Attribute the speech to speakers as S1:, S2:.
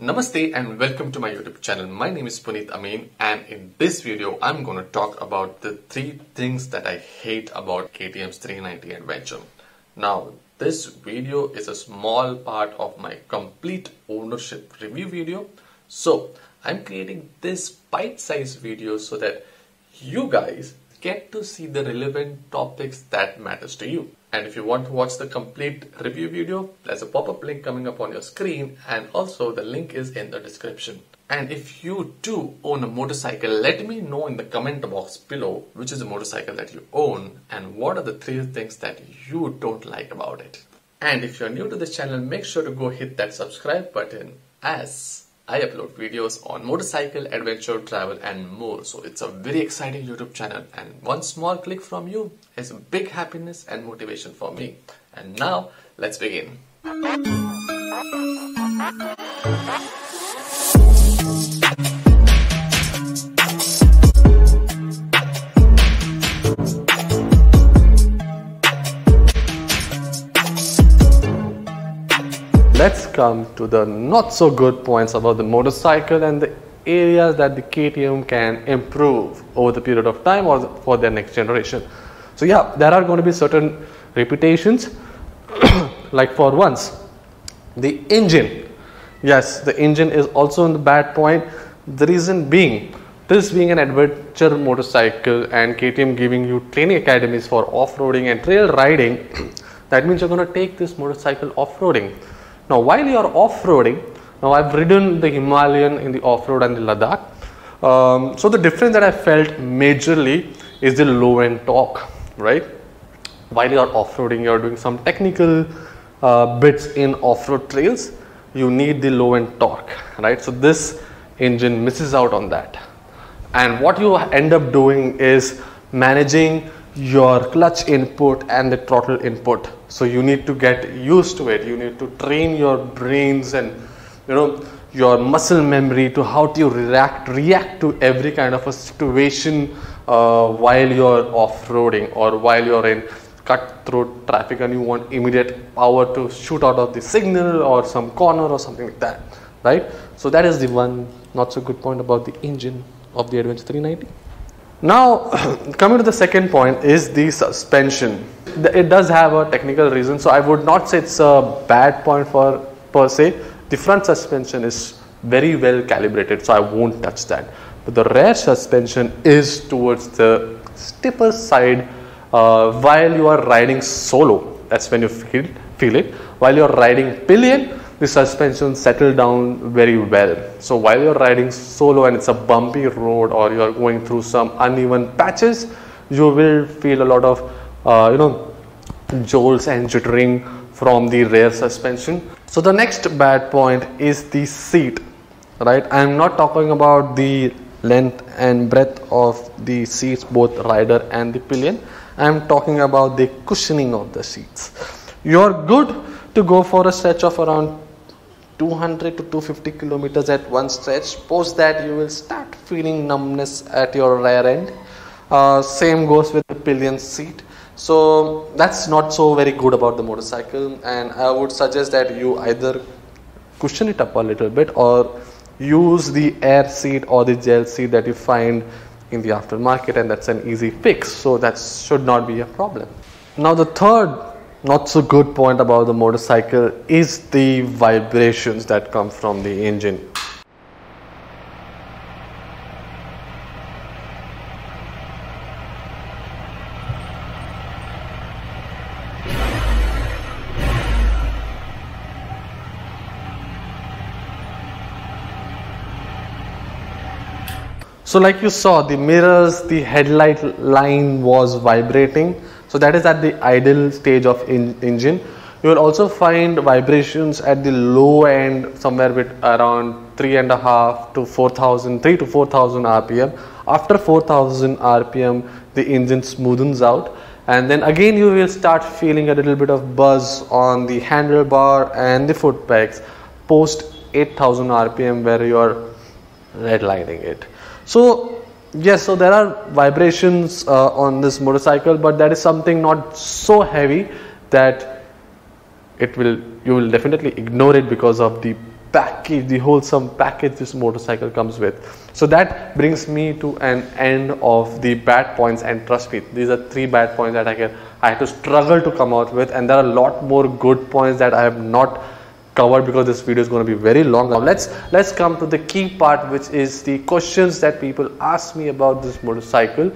S1: Namaste and welcome to my YouTube channel. My name is Puneet Amin and in this video I'm going to talk about the three things that I hate about KTM's 390 Adventure. Now this video is a small part of my complete ownership review video. So I'm creating this bite-sized video so that you guys get to see the relevant topics that matters to you. And if you want to watch the complete review video, there's a pop-up link coming up on your screen and also the link is in the description. And if you do own a motorcycle, let me know in the comment box below which is the motorcycle that you own and what are the three things that you don't like about it. And if you're new to this channel, make sure to go hit that subscribe button as I upload videos on motorcycle, adventure, travel and more. So it's a very exciting YouTube channel and one small click from you is a big happiness and motivation for me. And now let's begin. Let's come to the not so good points about the motorcycle and the areas that the KTM can improve over the period of time or for their next generation. So yeah, there are going to be certain reputations like for once the engine. Yes, the engine is also in the bad point. The reason being this being an adventure motorcycle and KTM giving you training academies for off-roading and trail riding that means you're going to take this motorcycle off-roading now while you are off-roading, now I've ridden the Himalayan in the off-road and the Ladakh. Um, so the difference that I felt majorly is the low end torque, right? While you are off-roading, you are doing some technical uh, bits in off-road trails, you need the low end torque, right? So this engine misses out on that. And what you end up doing is managing your clutch input and the throttle input. So you need to get used to it. You need to train your brains and you know your muscle memory to how to react react to every kind of a situation uh, while you're off-roading or while you're in cutthroat traffic and you want immediate power to shoot out of the signal or some corner or something like that right? So that is the one not so good point about the engine of the adventure 390 now, coming to the second point is the suspension. It does have a technical reason, so I would not say it's a bad point for per se. The front suspension is very well calibrated, so I won't touch that. But the rear suspension is towards the stiffer side uh, while you are riding solo. That's when you feel, feel it. While you are riding pillion, the suspension settle down very well. So while you're riding solo and it's a bumpy road or you're going through some uneven patches, you will feel a lot of, uh, you know, jolts and jittering from the rear suspension. So the next bad point is the seat, right? I'm not talking about the length and breadth of the seats, both rider and the pillion. I'm talking about the cushioning of the seats. You're good to go for a stretch of around 200 to 250 kilometers at one stretch. Post that, you will start feeling numbness at your rear end. Uh, same goes with the pillion seat. So that's not so very good about the motorcycle, and I would suggest that you either cushion it up a little bit or use the air seat or the gel seat that you find in the aftermarket, and that's an easy fix. So that should not be a problem. Now the third not so good point about the motorcycle is the vibrations that come from the engine. So like you saw the mirrors, the headlight line was vibrating so that is at the idle stage of in engine. You will also find vibrations at the low end somewhere with around three and a half to 4000, 3 to 4000 RPM. After 4000 RPM, the engine smoothens out and then again you will start feeling a little bit of buzz on the handlebar and the foot pegs post 8000 rpm where you are redlining it so yes so there are vibrations uh, on this motorcycle but that is something not so heavy that it will you will definitely ignore it because of the package, the wholesome package this motorcycle comes with. So that brings me to an end of the bad points and trust me, these are three bad points that I can I had to struggle to come out with and there are a lot more good points that I have not covered because this video is going to be very long. Now let's let's come to the key part which is the questions that people ask me about this motorcycle.